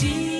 记